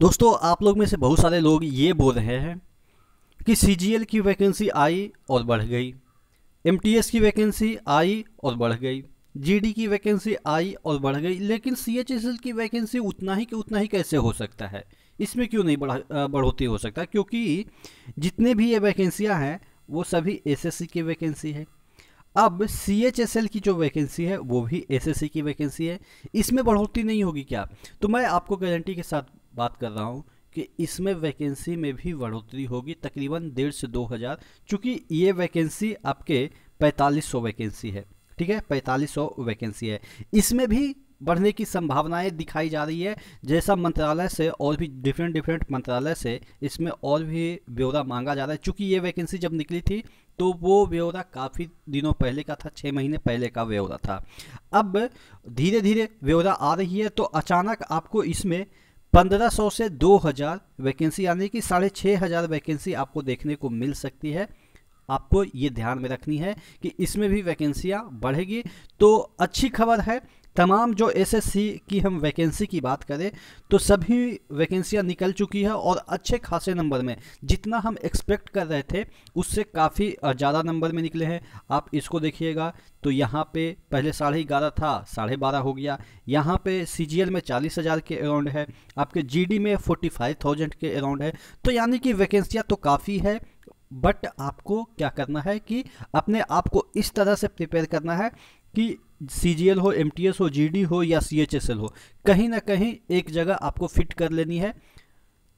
दोस्तों, आप लोग में से बहुत सारे लोग ये बोल रहे हैं कि सीजीएल की वैकेंसी आई और बढ़ गई। एमटीएस की वैकेंसी आई और बढ़ गई। जीडी की वैकेंसी आई और बढ़ गई। लेकिन सीएचएसएल की वैकेंसी उतना ही कि उतना ही कैसे हो सकता है? इसमें क्यों नहीं बढ़ा बढ़ोतरी हो सकता? क्योंकि जितने भी ये वैकेंसियाँ हैं, वो सभी एसएससी की वैकेंसी है। अब सी एच एस एल की जो वैकेंसी है, वो भी एस एस सी की वैकेंसी है। इसमें बढ़ोतरी नहीं होगी क्या? तो मैं आपको गारंटी के साथ बात कर रहा हूँ कि इसमें वैकेंसी में भी बढ़ोतरी होगी तकरीबन डेढ़ से दो हज़ार, चूँकि ये वैकेंसी आपके पैंतालीस सौ वैकेंसी है, ठीक है? पैंतालीस सौ वैकेंसी है। इसमें भी बढ़ने की संभावनाएँ दिखाई जा रही है, जैसा मंत्रालय से और भी डिफरेंट डिफरेंट मंत्रालय से इसमें और भी ब्यौरा मांगा जा रहा है। चूँकि ये वैकेंसी जब निकली थी तो वो ब्यौरा काफ़ी दिनों पहले का था छः महीने पहले का ब्यौरा था। अब धीरे धीरे ब्यौरा आ रही है तो अचानक आपको इसमें 1500 से 2000 वैकेंसी यानी कि साढ़े छः हज़ार वैकेंसी आपको देखने को मिल सकती है। आपको ये ध्यान में रखनी है कि इसमें भी वैकेंसियाँ बढ़ेगी। तो अच्छी खबर है तमाम जो एसएससी की हम वैकेंसी की बात करें तो सभी वैकेंसियाँ निकल चुकी है और अच्छे खासे नंबर में। जितना हम एक्सपेक्ट कर रहे थे, उससे काफ़ी ज़्यादा नंबर में निकले हैं। आप इसको देखिएगा तो यहाँ पे पहले साढ़े ग्यारह था, साढ़े बारह हो गया। यहाँ पे सीजीएल में चालीस हज़ार के अराउंड है। आपके जीडी में फोर्टी फाइव थाउज़ेंड के अराउंड है। तो यानी कि वैकेंसियाँ तो काफ़ी है बट आपको क्या करना है कि अपने आप को इस तरह से प्रिपेयर करना है कि CGL हो MTS हो GD हो या CHSL हो, कहीं ना कहीं एक जगह आपको फिट कर लेनी है।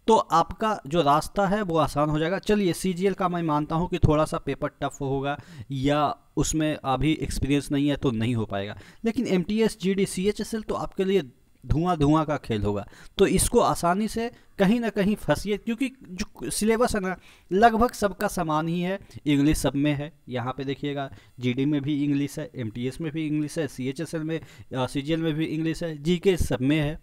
तो आपका जो रास्ता है वो आसान हो जाएगा। चलिए CGL का मैं मानता हूँ कि थोड़ा सा पेपर टफ होगा या उसमें अभी एक्सपीरियंस नहीं है तो नहीं हो पाएगा। लेकिन M T S G D C H S L तो आपके लिए धुआँ धुआँ का खेल होगा। तो इसको आसानी से कहीं ना कहीं फंसिए, क्योंकि जो सिलेबस है ना, लगभग सबका समान ही है। इंग्लिश सब में है। यहाँ पे देखिएगा, जीडी में भी इंग्लिश है एमटीएस में भी इंग्लिश है सीएचएसएल में सीजीएल में भी इंग्लिश है जीके सब में है।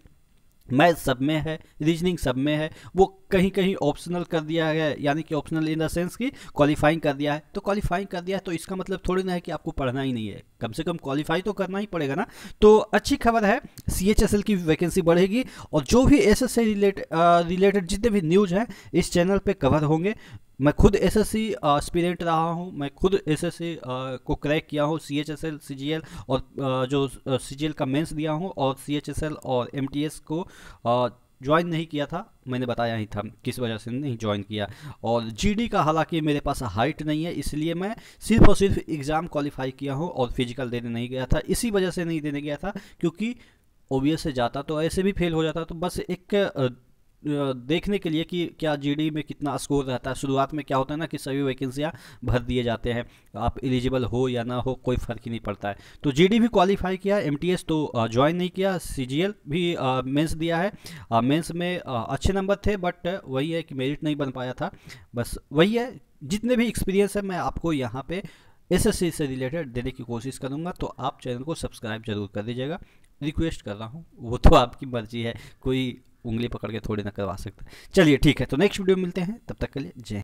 मैथ सब में है रीजनिंग सब में है, वो कहीं कहीं ऑप्शनल कर दिया है, यानी कि ऑप्शनल इन द सेंस कि क्वालिफाइंग कर दिया है। तो क्वालिफाइंग कर दिया है तो इसका मतलब थोड़ी ना है कि आपको पढ़ना ही नहीं है। कम से कम क्वालिफाई तो करना ही पड़ेगा ना। तो अच्छी खबर है सी एच एस एल की वैकेंसी बढ़ेगी, और जो भी एस एस से रिलेटेड रिलेटेड जितने भी न्यूज़ हैं, इस चैनल पर कवर होंगे। मैं खुद एस एस सी एस्पिरेंट रहा हूँ, मैं खुद एस एस सी को क्रैक किया हूँ C H S L C G L और जो सी जी एल का मेंस दिया हूँ और सी एच एस एल और एम टी एस को ज्वाइन नहीं किया था, मैंने बताया ही था, किस वजह से नहीं ज्वाइन किया। और जीडी का हालाँकि मेरे पास हाइट नहीं है, इसलिए मैं सिर्फ़ और सिर्फ़ एग्ज़ाम क्वालिफाई किया हूँ और फ़िज़िकल देने नहीं गया था, इसी वजह से नहीं देने गया था, क्योंकि ओबीएस से जाता तो ऐसे भी फेल हो जाता तो बस एक देखने के लिए कि क्या जीडी में कितना स्कोर रहता है। शुरुआत में क्या होता है ना कि सभी वैकेंसियाँ भर दिए जाते हैं। आप एलिजिबल हो या ना हो, कोई फ़र्क ही नहीं पड़ता है। तो जीडी भी क्वालिफाई किया एमटीएस तो ज्वाइन नहीं किया सीजीएल भी मेंस दिया है। मेंस में अच्छे नंबर थे बट वही है कि मेरिट नहीं बन पाया था। बस वही है, जितने भी एक्सपीरियंस है, मैं आपको यहाँ पे एसएससी से रिलेटेड देने की कोशिश करूँगा। तो आप चैनल को सब्सक्राइब ज़रूर कर दीजिएगा। रिक्वेस्ट कर रहा हूँ, वो तो आपकी मर्ज़ी है। कोई उंगली पकड़ के थोड़ी ना करवा सकते चलिए, ठीक है तो नेक्स्ट वीडियो मिलते हैं। तब तक के लिए जय